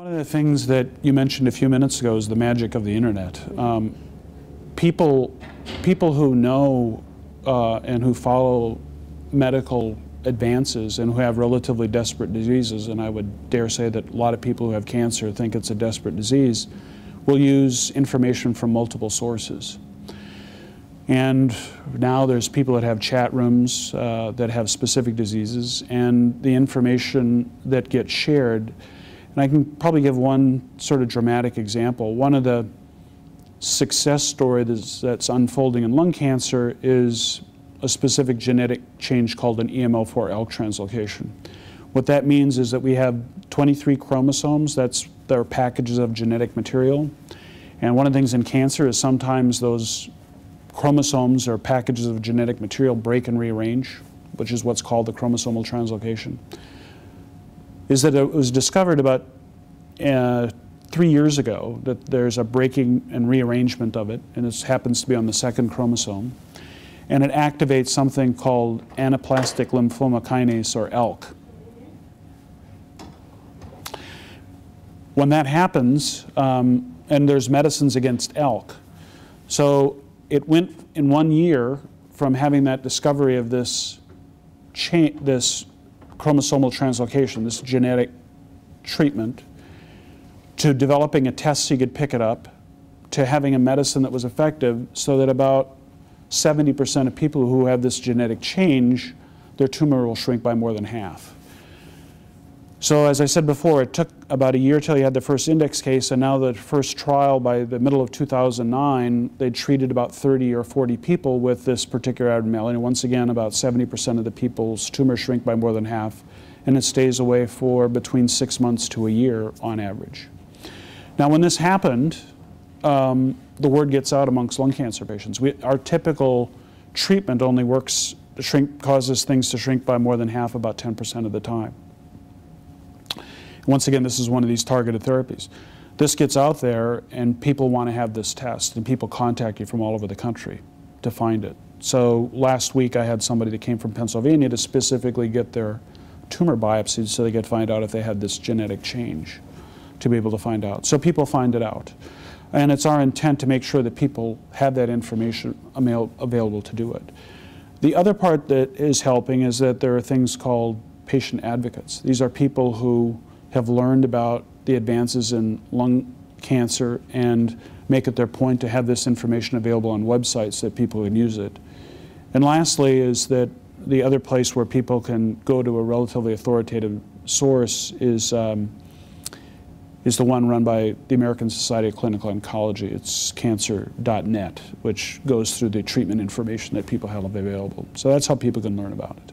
One of the things that you mentioned a few minutes ago is the magic of the internet. Um, people, people who know uh, and who follow medical advances and who have relatively desperate diseases, and I would dare say that a lot of people who have cancer think it's a desperate disease, will use information from multiple sources. And now there's people that have chat rooms uh, that have specific diseases, and the information that gets shared. And I can probably give one sort of dramatic example. One of the success stories that's unfolding in lung cancer is a specific genetic change called an EML4 ALK translocation. What that means is that we have 23 chromosomes, that's their packages of genetic material. And one of the things in cancer is sometimes those chromosomes or packages of genetic material break and rearrange, which is what's called the chromosomal translocation, is that it was discovered about uh, three years ago that there's a breaking and rearrangement of it, and this happens to be on the second chromosome. And it activates something called anaplastic lymphoma kinase, or ALK. When that happens, um, and there's medicines against ALK, so it went in one year from having that discovery of this, this chromosomal translocation, this genetic treatment, to developing a test so you could pick it up, to having a medicine that was effective so that about 70% of people who have this genetic change, their tumor will shrink by more than half. So as I said before, it took about a year till you had the first index case, and now the first trial by the middle of 2009, they treated about 30 or 40 people with this particular abnormality. And once again, about 70% of the people's tumors shrink by more than half, and it stays away for between six months to a year on average. Now, when this happened, um, the word gets out amongst lung cancer patients. We, our typical treatment only works, shrink, causes things to shrink by more than half about 10% of the time. Once again, this is one of these targeted therapies. This gets out there and people want to have this test and people contact you from all over the country to find it. So last week I had somebody that came from Pennsylvania to specifically get their tumor biopsied so they could find out if they had this genetic change to be able to find out. So people find it out. And it's our intent to make sure that people have that information available to do it. The other part that is helping is that there are things called patient advocates. These are people who have learned about the advances in lung cancer and make it their point to have this information available on websites that people can use it. And lastly is that the other place where people can go to a relatively authoritative source is, um, is the one run by the American Society of Clinical Oncology. It's cancer.net, which goes through the treatment information that people have available. So that's how people can learn about it.